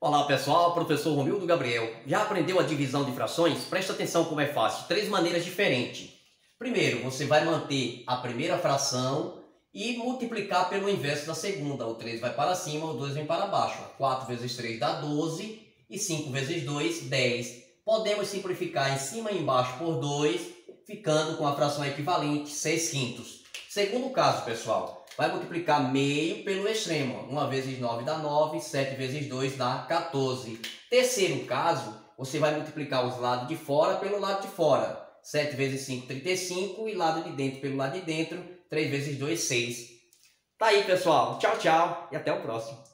Olá pessoal, professor Romildo Gabriel. Já aprendeu a divisão de frações? Presta atenção como é fácil. Três maneiras diferentes. Primeiro, você vai manter a primeira fração e multiplicar pelo inverso da segunda. O 3 vai para cima, o 2 vem para baixo. 4 vezes 3 dá 12 e 5 vezes 2, 10. Podemos simplificar em cima e embaixo por 2, ficando com a fração equivalente 6 quintos. Segundo caso, pessoal, vai multiplicar meio pelo extremo. 1 vezes 9 dá 9, 7 vezes 2 dá 14. Terceiro caso, você vai multiplicar os lados de fora pelo lado de fora. 7 vezes 5, 35 e lado de dentro pelo lado de dentro, 3 vezes 2, 6. Tá aí, pessoal. Tchau, tchau e até o próximo.